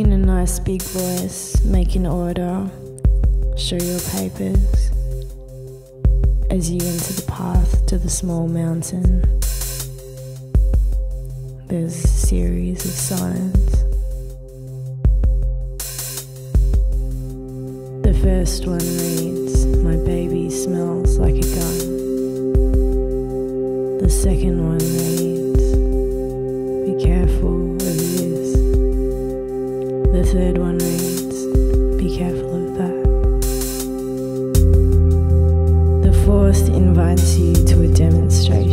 nice big voice, make an order, show your papers as you enter the path to the small mountain. There's a series of signs. The first one reads, My baby smells like a gun. The second one reads, Be careful third one reads, Be careful of that. The fourth invites you to a demonstration.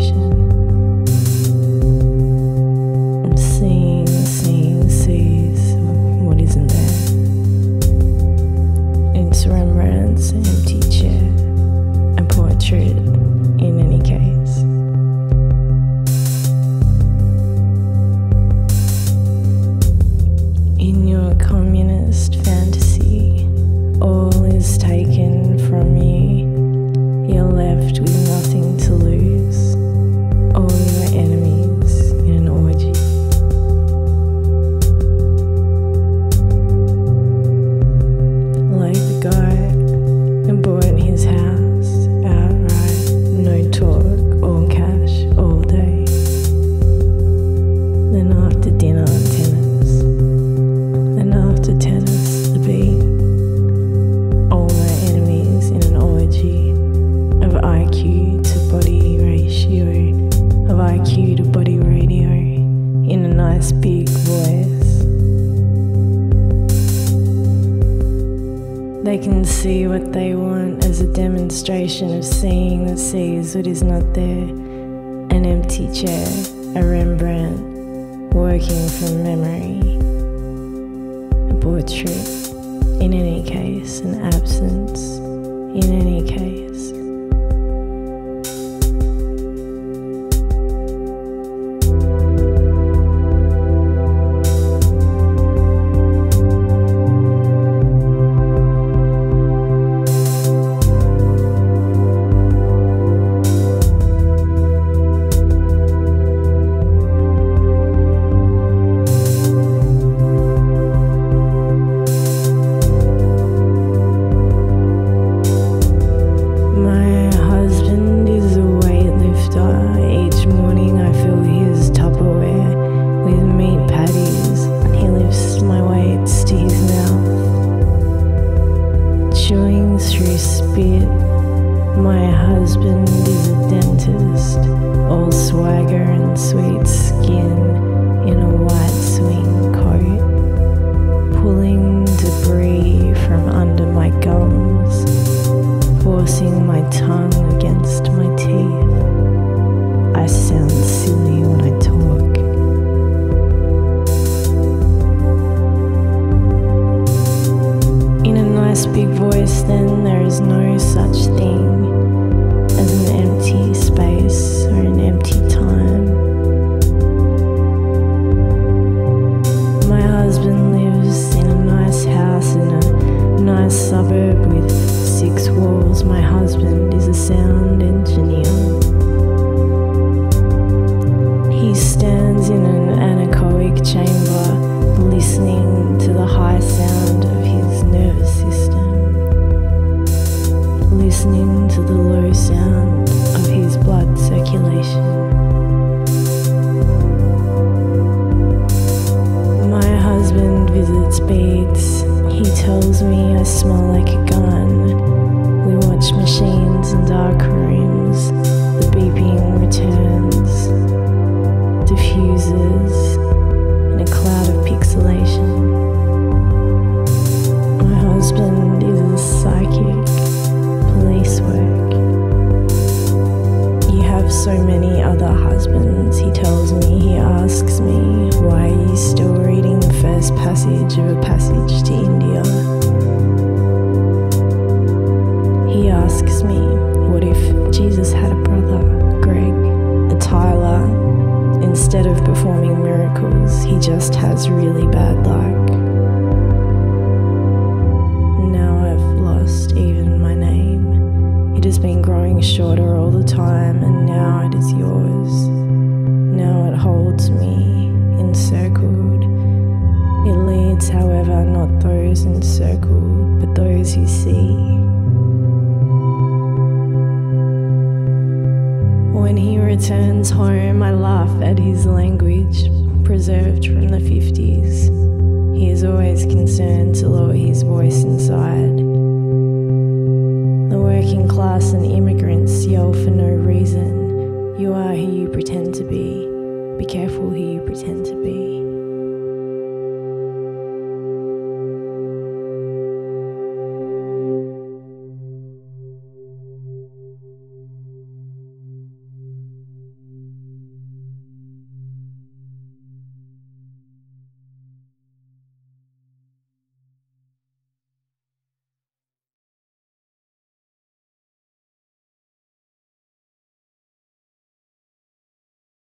They can see what they want as a demonstration of seeing that sees what is not there. An empty chair, a Rembrandt, working from memory. A portrait, in any case, an absence, in any case. Sweet suburb with six walls. My husband is a sound engineer. He stands in an anechoic chamber, listening to the high sound of his nervous system, listening to the low sound of his blood circulation. My husband visits Beats. He tells me I smell like a gun. We watch machines in dark rooms. The beeping returns, diffuses in a cloud of pixelation. My husband is a psychic, police work. You have so many other husbands, he tells me. He asks me, why are you still first passage of a passage to India? He asks me, what if Jesus had a brother, Greg, a Tyler? Instead of performing miracles, he just has really bad luck. Now I've lost even my name. It has been growing shorter all the time, and now it is yours. Now it holds me However, not those encircled, but those you see. When he returns home, I laugh at his language, preserved from the 50s. He is always concerned to lower his voice inside. The working class and immigrants yell for no reason. You are who you pretend to be. Be careful who you pretend to be.